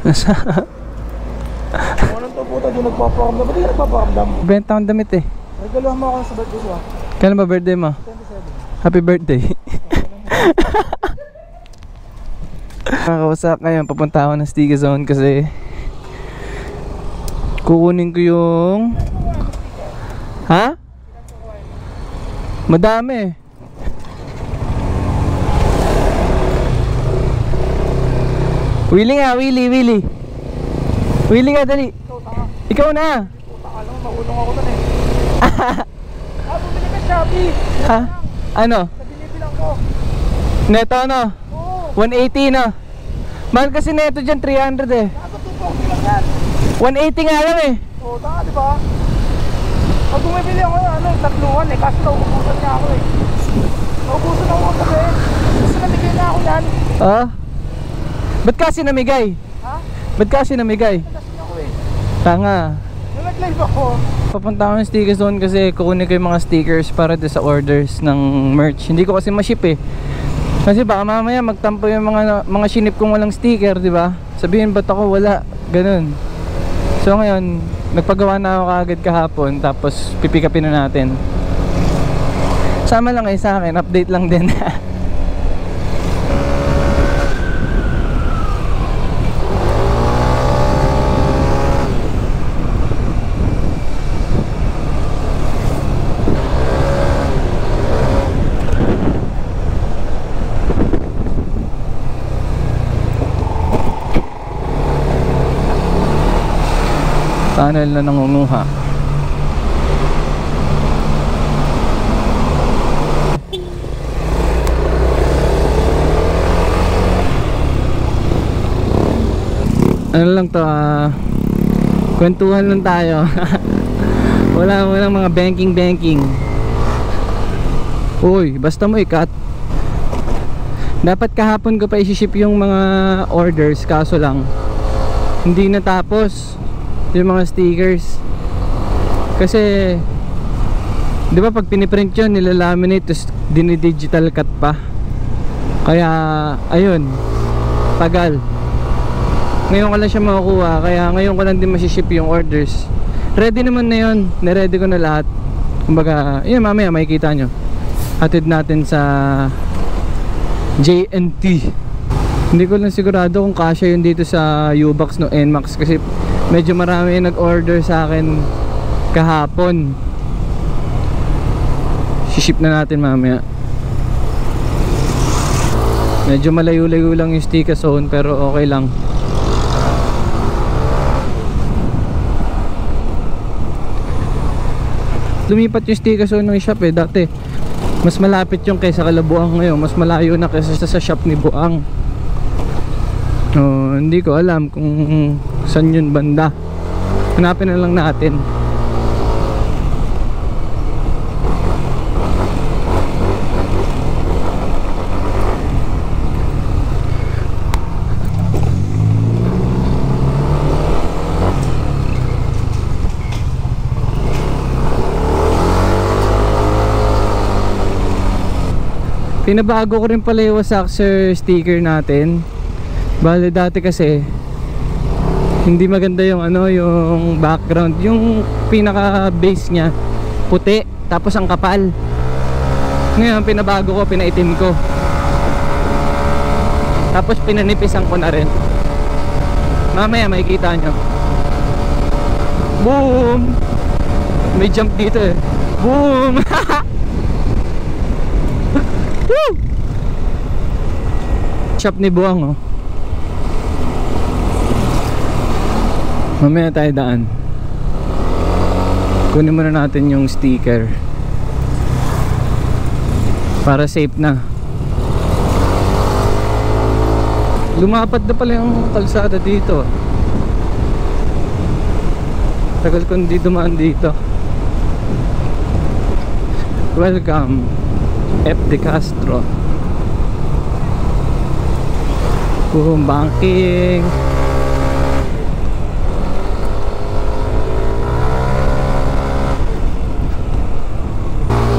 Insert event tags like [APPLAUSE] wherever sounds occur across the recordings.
Anong to puta, di nagpaparamdam. Ba't ka nagpaparamdam? Benta akong damit eh. Nagalahan mo ako sa birthday ko ah. Kailan ba birthday mo? 27. Happy birthday. Nakakausap ngayon, papunta ako ng sticky zone kasi kukunin ko yung Ha? Madami. Willy nga, Willy, Willy. Willy nga, dali. Ikaw na. Puta ka lang, makulong ako doon eh. ah, bumili ka Shopee. Ha? Ano? Sa binibilang ko. Neto ano? Oo. 180 na. Mahal kasi neto dyan, 300 eh. Nasa 240 lang yan. 180 nga lang eh. Oo, tanga di ba? Pag bumibili ako ano, tatluhan eh. Kasi naubusan niya ako eh. Naubusan ako kasi. Gusto na bigyan niya ako yan. Ah? Ba't kasi namigay? Ha? Ba't kasi namigay? Eh. Tanga. Nag-live ako, Papunta ako ng sticker zone kasi kukunin ko yung mga stickers para doon sa orders ng merch. Hindi ko kasi ma-ship eh. Kasi baka mamaya magtampo yung mga mga shinip kong walang sticker, di ba? Sabihin ba't ako wala? Ganun. So ngayon, nagpagawa na ako kaagad kahapon tapos pipikapin na natin. Sama lang kayo sa akin, update lang din. [LAUGHS] Tunnel na nangunguha. Ano lang to ah Kwentuhan lang tayo. [LAUGHS] Wala walang mga banking banking Uy, basta mo ikat. Dapat kahapon ko pa isi-ship yung mga orders Kaso lang Hindi natapos yung mga stickers. Kasi di ba pag piniprint yun nilalaminate tapos dinidigital cut pa. Kaya ayun tagal. Ngayon ko lang siya makukuha kaya ngayon ko lang din masiship yung orders. Ready naman na yun. Niready ko na lahat. Kumbaga yun mamaya makikita nyo. Hatid natin sa JNT hindi ko lang sigurado kung kasya yun dito sa U-Box no NMAX kasi medyo marami nag-order sa akin kahapon. Ship na natin mamaya. Medyo malayo-layo lang yung sticker zone pero okay lang. Lumipat yung sticker zone ng shop eh dati. Mas malapit yung kaysa kalabuang ngayon. Mas malayo na kaysa sa shop ni Buang. Oh, hindi ko alam kung saan yun banda. Hanapin na lang natin. Pinabago ko rin pala yung Wasaxer sticker natin. Bale dati kasi hindi maganda yung ano yung background. Yung pinaka base niya puti tapos ang kapal. Ngayon pinabago ko pinaitim ko. Tapos pinanipisan ko na rin. Mamaya makikita nyo. Boom! May jump dito eh. Boom! [LAUGHS] Woo! shop ni Buang oh Mamaya tayo daan. Kunin muna natin yung sticker. Para safe na. Lumapad na pala yung kalsada dito. Tagal ko hindi dumaan dito. Welcome F. De Castro. Boom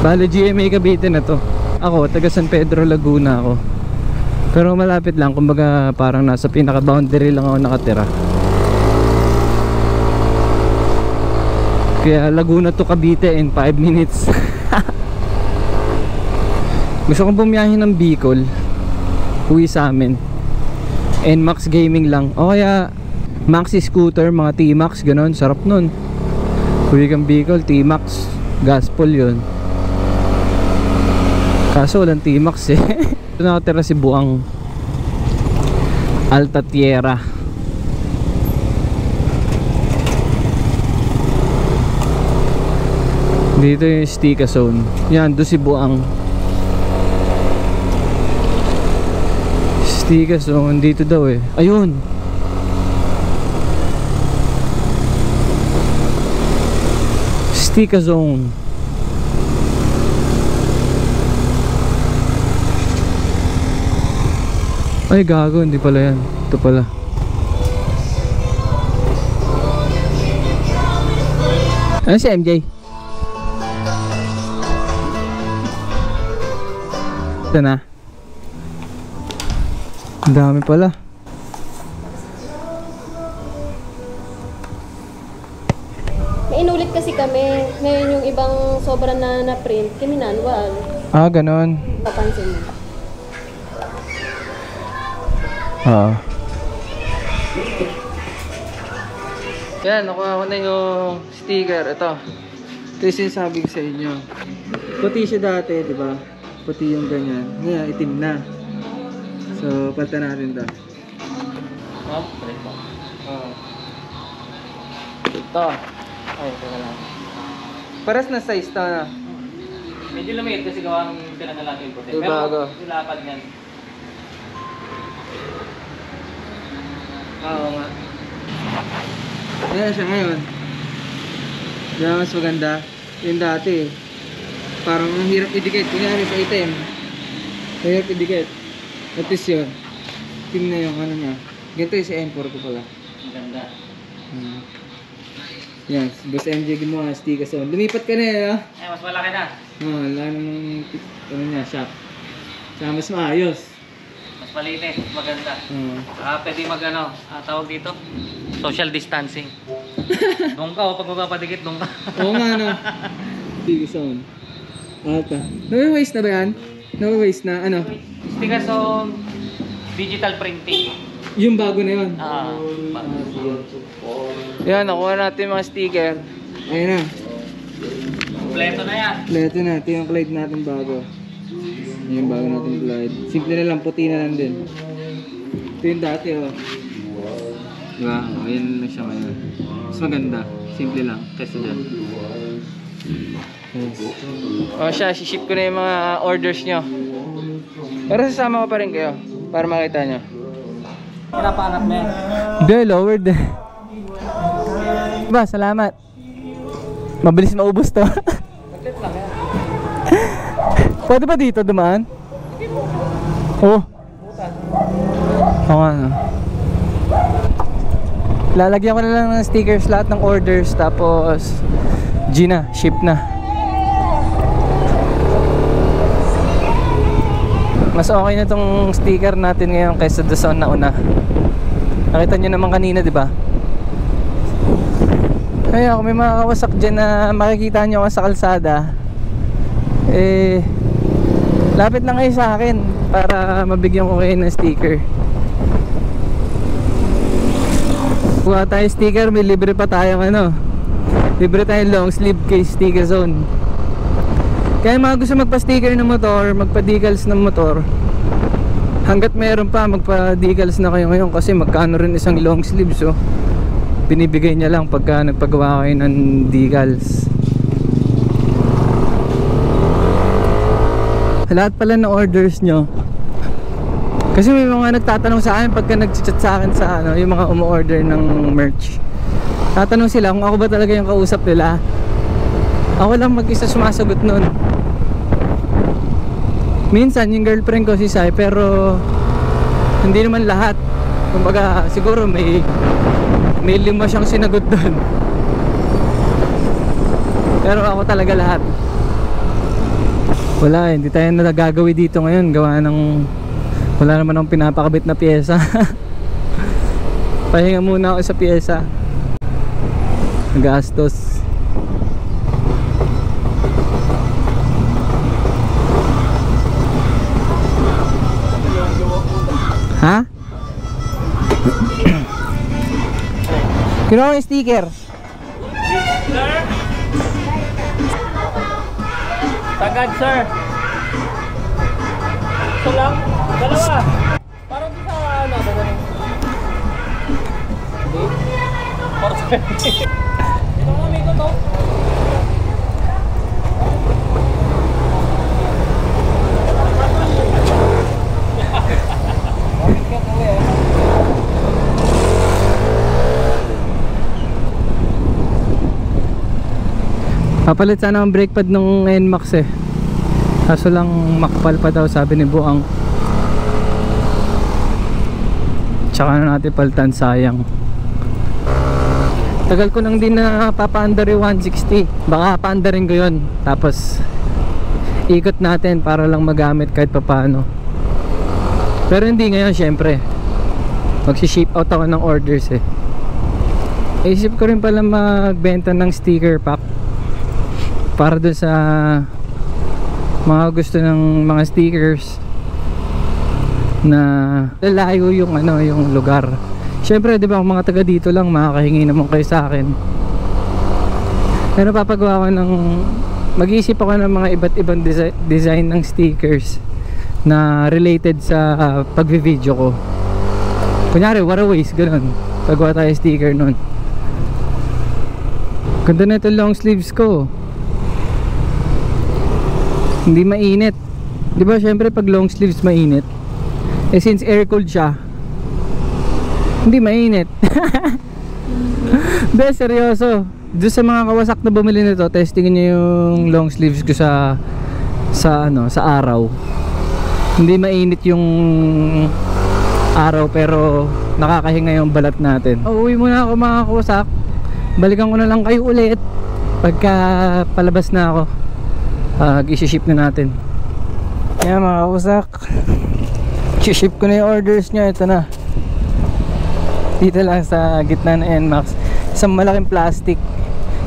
Bale GMA Cavite na to Ako taga San Pedro Laguna ako Pero malapit lang, kumbaga parang nasa pinaka boundary lang ako nakatira. Kaya Laguna to Cavite in 5 [LAUGHS] minutes. Gusto kong bumiyahin ng Bicol. Uwi sa amin. And Max Gaming lang. O kaya Maxi Scooter, mga T-Max, ganun. Sarap nun. Uwi kang Bicol, T-Max. Gaspol yun. Kaso walang T-Max eh. [LAUGHS] Ito nakatira si Buang Alta Tierra. Dito yung Stika Zone. Yan, doon si Buang. Stika Zone, dito daw eh. Ayun! Stika Zone. Ay gago, hindi pala yan. Ito pala. Ano si MJ? Ito na. Ang dami pala. May inulit kasi kami. Ngayon yung ibang sobra na na-print, kiminan-wal. Ah, ganon. Papansin mo. Oo. Yan, nakuha ko na yung sticker. Ito. Ito yung sinasabi ko sa inyo. Puti siya dati, di ba? Puti yung ganyan. Ngayon, itim na. So, palitan natin to. Oh, Oo. Ito. Ay, teka lang. Paras na size to na. Medyo lumiit kasi gawa ng pinadala ko yung puti. Yung bago. lapad Oo nga. Ayan siya ngayon. Diyan mas maganda. Yung dati. Parang ang hirap idikit. Kunyari sa item. Hirap idikit. At least yun. Na yung ano niya. Ganito yung sa M4 ko pala. Maganda. Hmm. Yan. Boss MJ gumawa. Stick on. Lumipat ka na eh. ah. Eh, mas malaki na. Oo. Oh, wala namang ano niya. Shop. Saka mas maayos. Mas malinis, mas maganda. Oo. Ah, pwede mag ano, ah, tawag dito? Social distancing. [LAUGHS] doon ka, oh, pag mapapadikit, doon ka. Oo nga no. Stick on. Ata. Nawi-waste na ba yan? Nawi-waste na. Ano? Stickers on digital printing. Yung bago na yun. Ah, ba- Yan, nakuha natin yung mga sticker. Ayun na. kompleto na yan. Ito na, ito yung Clyde natin bago. Yung bago natin Clyde. Simple na lang, puti na lang din. Ito yung dati oh. Diba? O, yan na siya ngayon. Mas maganda. Simple lang. Kesa dyan. O siya, ship ko na yung mga orders nyo. Pero sasama ko pa rin kayo. Para makita nyo. Pinapangat mo yan. Hindi, lowered. Diba, salamat. Mabilis maubos to. [LAUGHS] Pwede ba dito dumaan? Oh. Oo nga no. Lalagyan ko na lang ng stickers lahat ng orders tapos G na, ship na. Mas okay na tong sticker natin ngayon kaysa doon sa nauna. Nakita nyo naman kanina, di ba? Kaya kung may mga kawasak dyan na makikita nyo ako sa kalsada, eh, lapit lang kayo sa akin para mabigyan ko kayo ng sticker. Kuha tayo sticker, may libre pa tayong ano, libre tayong long sleeve kay sticker zone. Kaya mga gusto magpa-sticker ng motor, magpa-decals ng motor, hanggat meron pa, magpa-decals na kayo ngayon kasi magkano rin isang long sleeve so binibigay niya lang pagka nagpagawa kayo ng decals. Lahat pala ng orders nyo. Kasi may mga nagtatanong sa akin pagka nag-chat sa akin sa ano, yung mga umu-order ng merch. Tatanong sila kung ako ba talaga yung kausap nila. Ako lang mag-isa sumasagot nun. Minsan yung girlfriend ko si Sai pero hindi naman lahat. Kumbaga siguro may may lima siyang sinagot doon. Pero ako talaga lahat. Wala hindi tayo nagagawi dito ngayon gawa ng Wala naman akong pinapakabit na pyesa. [LAUGHS] Pahinga muna ako sa pyesa. Gastos. Ha? [COUGHS] Kinuha ko yung sticker. Tagad, sir. Ito lang. Dalawa. Parang sa ano, dadaling. Hindi? Parang [LAUGHS] Ito nga, [LAUGHS] Papalit sana ang brake pad ng NMAX eh. Kaso lang makapal pa daw sabi ni Buang. Tsaka na natin palitan sayang. Tagal ko nang din na papaandar yung 160. Baka paandarin ko yun. Tapos ikot natin para lang magamit kahit papaano. Pero hindi ngayon syempre. Magsi-ship out ako ng orders eh. Isip ko rin pala magbenta ng sticker pack para dun sa mga gusto ng mga stickers na lalayo yung ano yung lugar. Syempre di ba mga taga dito lang makakahingi naman kayo sa akin. Pero papagawa ko ng mag-iisip ako ng mga iba't ibang desi- design ng stickers na related sa uh, pagvi-video ko. Kunyari Waraways ganun. Pagawa tayo sticker nun. Ganda na ito long sleeves ko hindi mainit. 'Di ba syempre pag long sleeves mainit. Eh since air cooled siya, hindi mainit. [LAUGHS] Be, seryoso. Doon sa mga kawasak na bumili nito, testingin niyo yung long sleeves ko sa sa ano, sa araw. Hindi mainit yung araw pero nakakahinga yung balat natin. Uuwi muna ako mga kawasak. Balikan ko na lang kayo ulit pagka palabas na ako uh, isi-ship na natin. Yan mga kausak isi-ship ko na yung orders nyo. Ito na. Dito lang sa gitna ng NMAX. Isang malaking plastic.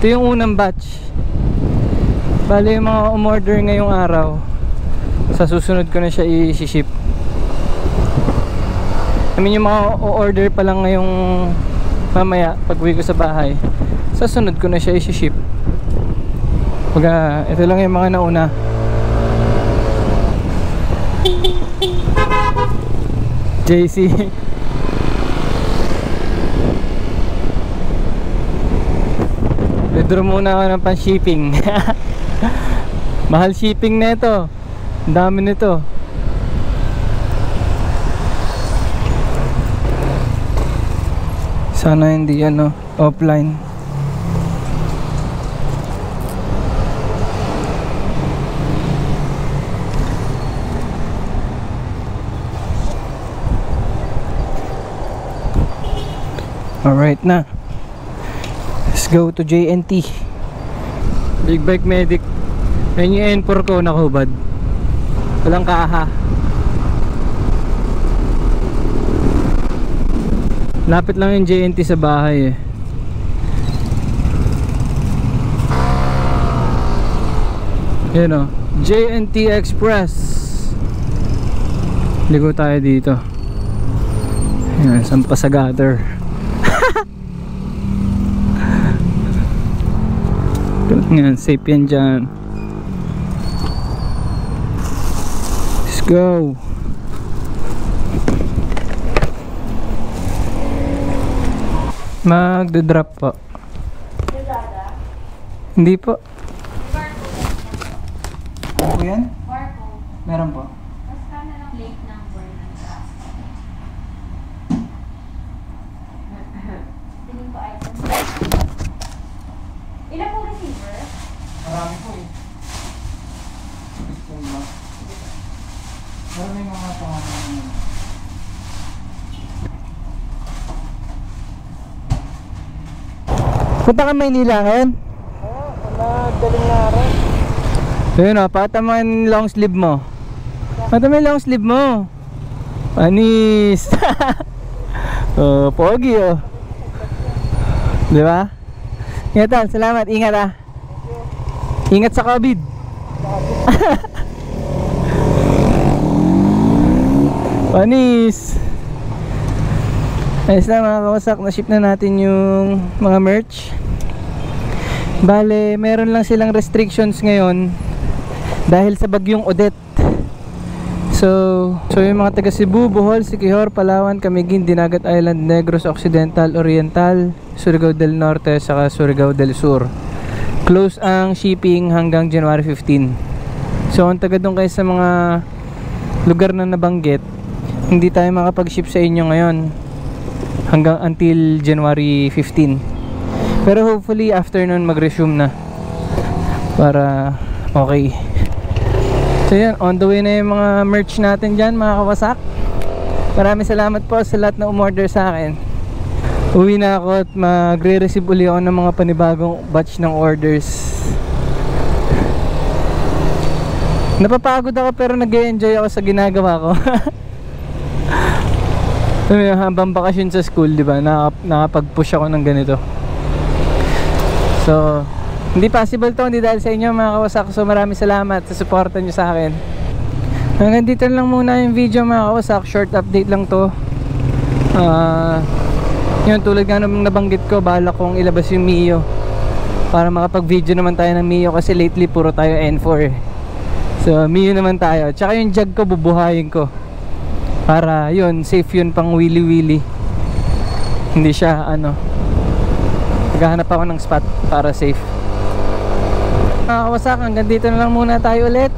Ito yung unang batch. Bali yung mga umorder ngayong araw sa susunod ko na siya i-ship I mean yung mga order pa lang ngayong mamaya pag uwi ko sa bahay sa sunod ko na siya i-ship Baga, ito lang yung mga nauna. JC. Withdraw muna ako ng pan-shipping. [LAUGHS] Mahal shipping na ito. Ang dami nito. Sana hindi ano, offline. Alright na. Let's go to JNT. Big Bike Medic. Ayun yung N4 ko nakahubad. Walang kaha. Lapit lang yung JNT sa bahay eh. Yan o. JNT Express. Ligo tayo dito. Yan, sampa Yan, safe yan dyan. Let's go. Magde-drop po. Hindi po. Po yan? Meron po. Plate number ng truck. Tingin ko item. Ilan po receiver? Marami po eh. Gusto mo ba? Pero may mga pangalan naman. Punta ka Maynila ngayon? Oo, madaling araw. Ayun o, pata mo yung long sleeve mo. Pata mo yung long sleeve mo. Anis. [LAUGHS] oh, pogi oh. Di ba? Ingatan, salamat. Ingat ah. Ingat sa COVID. [LAUGHS] Panis. Ayos na mga kawasak, na-ship na natin yung mga merch. Bale, meron lang silang restrictions ngayon dahil sa bagyong Odette. So, so yung mga taga Cebu, Bohol, Siquijor, Palawan, Camiguin, Dinagat Island, Negros Occidental, Oriental, Surigao del Norte, saka Surigao del Sur. Close ang shipping hanggang January 15. So, ang taga doon kayo sa mga lugar na nabanggit, hindi tayo makapag-ship sa inyo ngayon hanggang until January 15. Pero hopefully after nun mag-resume na para okay. So yan, on the way na yung mga merch natin dyan mga kawasak. Maraming salamat po sa lahat na umorder sa akin. Uwi na ako at magre-receive uli ako ng mga panibagong batch ng orders. Napapagod ako pero nag-enjoy ako sa ginagawa ko. [LAUGHS] Alam mo habang bakasyon sa school, di ba? Nakap nakapag-push ako ng ganito. So, hindi possible to, hindi dahil sa inyo mga kawasak. So, maraming salamat sa suporta nyo sa akin. Hanggang dito lang muna yung video mga kawasak. Short update lang to. Ah... yun, tulad nga nung nabanggit ko, bala kong ilabas yung Mio. Para makapag-video naman tayo ng Mio kasi lately puro tayo N4 eh. So, Mio naman tayo. Tsaka yung jug ko, bubuhayin ko para yun safe yun pang wili wili hindi siya ano naghahanap ako ng spot para safe. Mga kawasak hanggang dito na lang muna tayo ulit.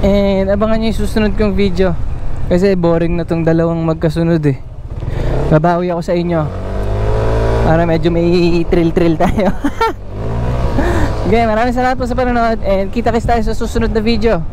And abangan nyo yung susunod kong video. Kasi boring na tong dalawang magkasunod eh. Babawi ako sa inyo. Para medyo may thrill thrill tayo. [LAUGHS] Okay maraming salamat po sa panonood. And kita kits tayo sa susunod na video